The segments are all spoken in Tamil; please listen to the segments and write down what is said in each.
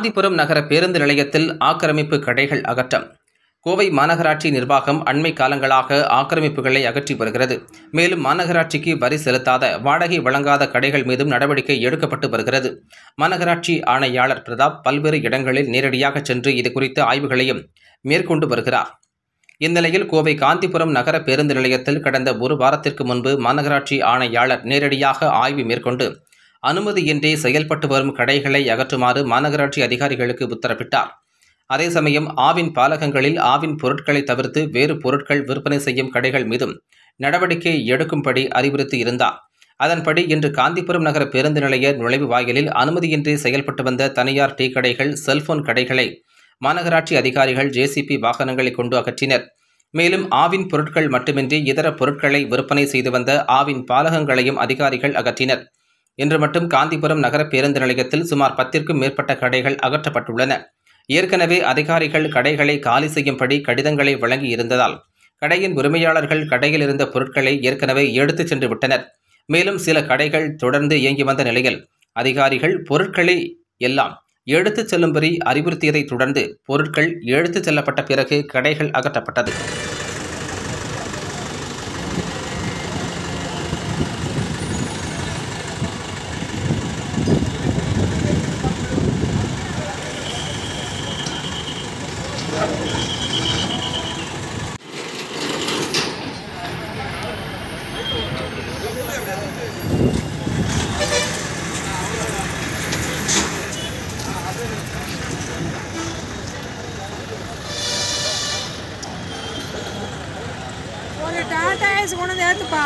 காந்திபுரம் நகர பேருந்து நிலையத்தில் ஆக்கிரமிப்பு கடைகள் அகற்றம். கோவை மாநகராட்சி நிர்வாகம் அண்மை காலங்களாக ஆக்கிரமிப்புகளை அகற்றி வருகிறது. மேலும் மாநகராட்சிக்கு வரி செலுத்தாத வாடகை வழங்காத கடைகள் மீதும் நடவடிக்கை எடுக்கப்பட்டு வருகிறது. மாநகராட்சி ஆணையாளர் பிரதாப் பல்வேறு இடங்களில் நேரடியாக சென்று இது குறித்த ஆய்வுகளையும் மேற்கொண்டு வருகிறார். இந்நிலையில் கோவை காந்திபுரம் நகர பேருந்து நிலையத்தில் கடந்த ஒரு வாரத்திற்கு முன்பு மாநகராட்சி ஆணையாளர் நேரடியாக ஆய்வு மேற்கொண்டு அனுமதியின்றி செயல்பட்டு வரும் கடைகளை அகற்றுமாறு மாநகராட்சி அதிகாரிகளுக்கு உத்தரவிட்டார். அதே சமயம் ஆவின் பாலகங்களில் ஆவின் பொருட்களை தவிர்த்து வேறு பொருட்கள் விற்பனை செய்யும் கடைகள் மீதும் நடவடிக்கை எடுக்கும்படி அறிவுறுத்தி இருந்தார். அதன்படி இன்று காந்திபுரம் நகர பேருந்து நிலைய நுழைவு வாயிலில் அனுமதியின்றி செயல்பட்டு வந்த தனியார் டீ கடைகள் செல்போன் கடைகளை மாநகராட்சி அதிகாரிகள் ஜேசிபி வாகனங்களை கொண்டு அகற்றினர். மேலும் ஆவின் பொருட்கள் மட்டுமின்றி இதர பொருட்களை விற்பனை செய்து வந்த ஆவின் பாலகங்களையும் அதிகாரிகள் அகற்றினர். இன்று மட்டும் காந்திபுரம் நகர பேருந்து நிலையத்தில் சுமார் பத்திற்கும் மேற்பட்ட கடைகள் அகற்றப்பட்டுள்ளன. ஏற்கனவே அதிகாரிகள் கடைகளை காலி செய்யும்படி கடிதங்களை வழங்கி இருந்ததால் கடையின் உரிமையாளர்கள் கடையில் இருந்த பொருட்களை ஏற்கனவே எடுத்துச் சென்று விட்டனர். மேலும் சில கடைகள் தொடர்ந்து இயங்கி வந்த நிலையில் அதிகாரிகள் பொருட்களை எல்லாம் எடுத்துச் செல்லும்படி அறிவுறுத்தியதைத் தொடர்ந்து பொருட்கள் எடுத்துச் செல்லப்பட்ட பிறகு கடைகள் அகற்றப்பட்டது. பாயசம் கொண்டு வந்து ஏற்றுப்பா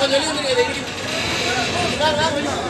கொஞ்சம் Vai, vai, vai.